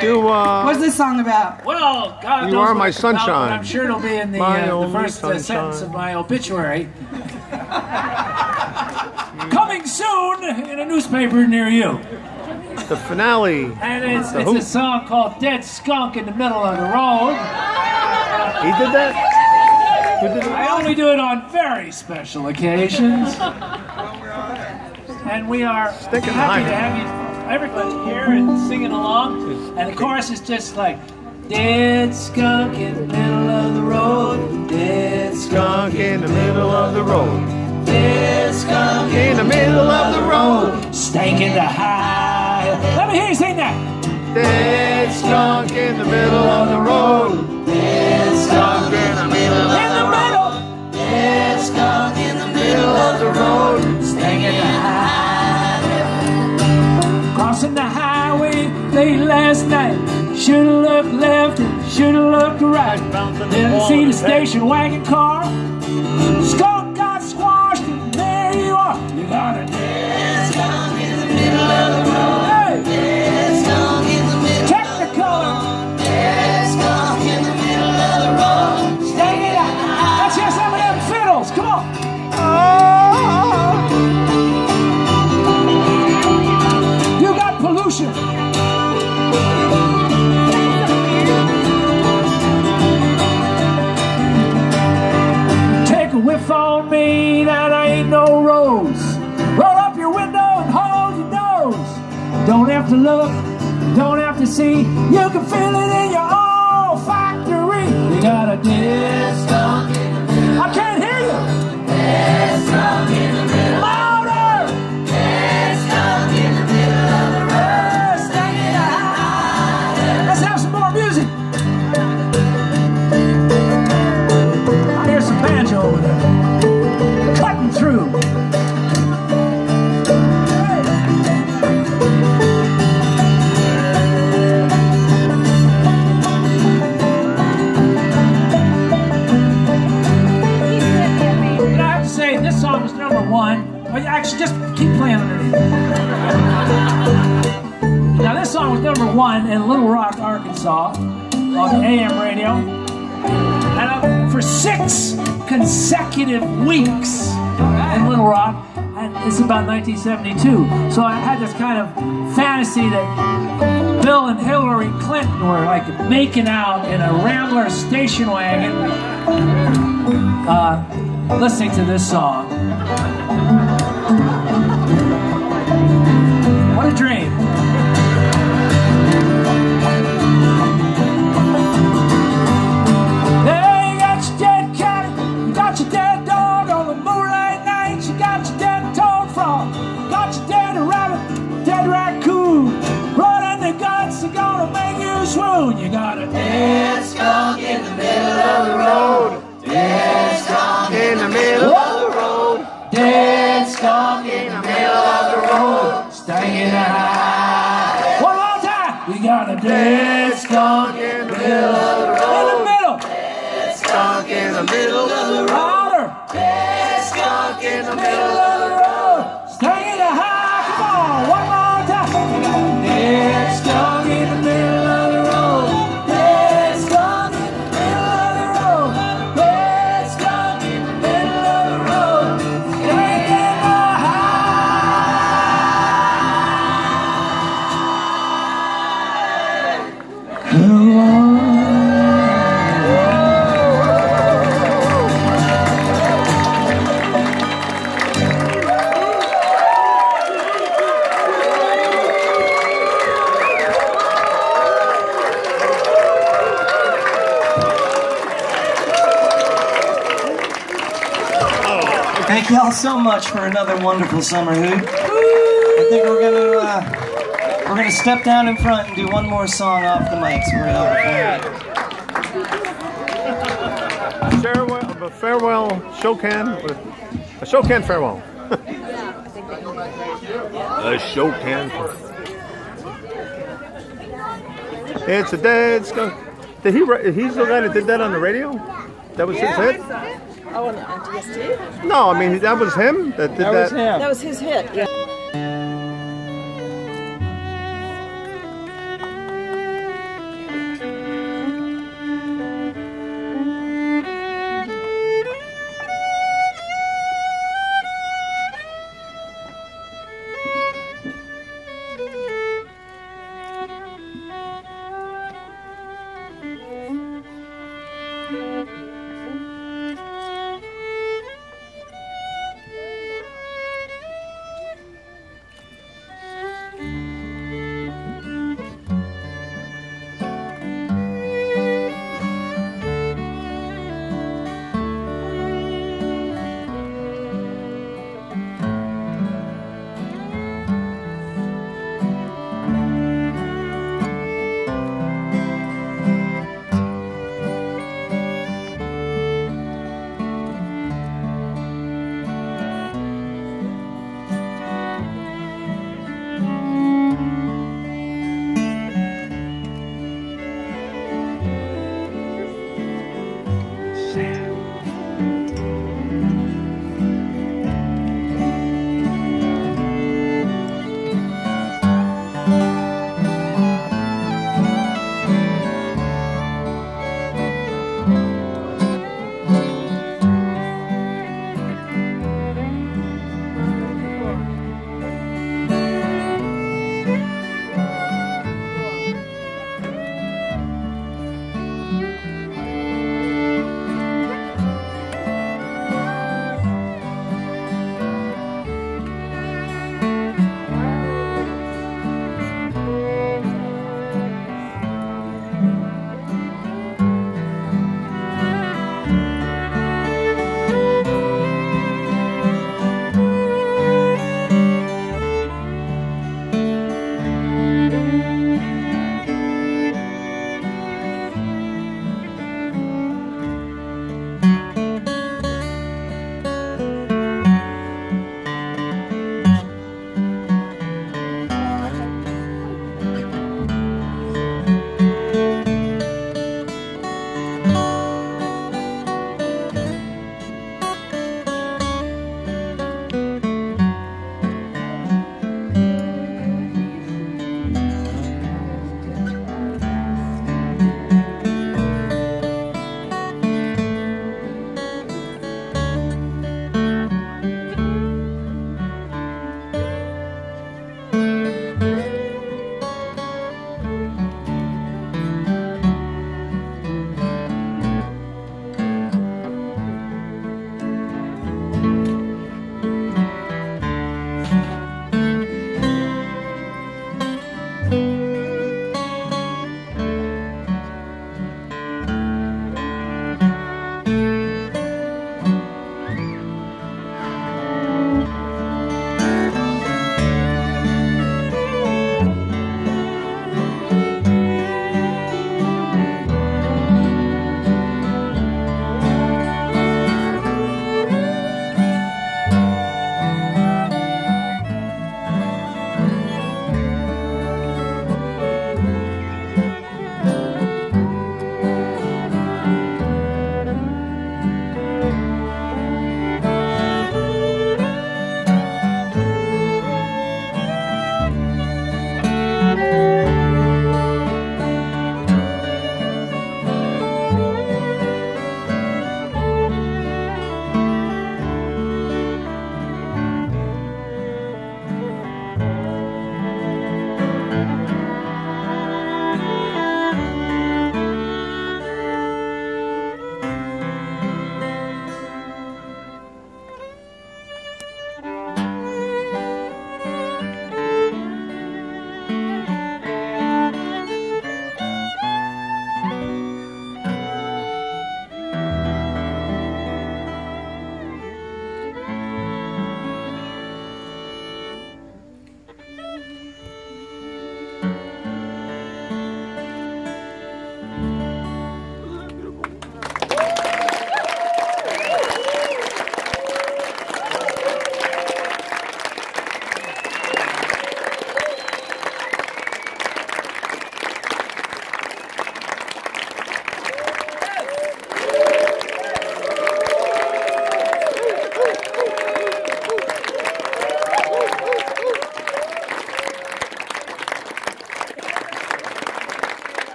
Do uh, What's this song about? Well, God You knows are what my it's about, sunshine. I'm sure it'll be in the, uh, the first uh, sentence of my obituary. Coming soon in a newspaper near you. the finale. And it's, it's who? a song called Dead Skunk in the Middle of the Road. He did that. Who did I only do it on very special occasions. And we are Sticking happy to have you, everybody here and singing along. And the chorus is just like, Dead skunk in the middle of the road. Dead skunk in the middle of the road. Dead skunk In the middle of the road. Stankin' the high. Let me hear you sing that. Dead skunk in the middle of the road. Late last night. Should've looked left and should've looked right. Didn't see the station wagon car. Skunk On me that I ain't no rose. Roll up your window and hold your nose. Don't have to look, don't have to see. You can feel it in your olfactory. You got a dead 1 in Little Rock, Arkansas on AM radio. And for six consecutive weeks in Little Rock, and it's about 1972. So I had this kind of fantasy that Bill and Hillary Clinton were like making out in a Rambler station wagon, uh, listening to this song. What a dream. You swoon. You got a dead skunk in the middle of the road, dead skunk In the middle. Of the road. Dead skunk in the middle of the road, stinging high. One more time. We got a dead skunk in the middle of the road. In the middle. Skunk in the middle of the road. Louder. Dead skunk in the middle Thank y'all so much for another wonderful summer hoot. I think we're gonna uh, we're gonna step down in front and do one more song off the mics. We're gonna Farewell, a farewell show can. Ashokan farewell. a show can. It's a dead skunk. Did he? He's the guy that did that on the radio. That was his hit. Oh, on, on DST? No, I mean that was him that did that. That was his hit. Yeah.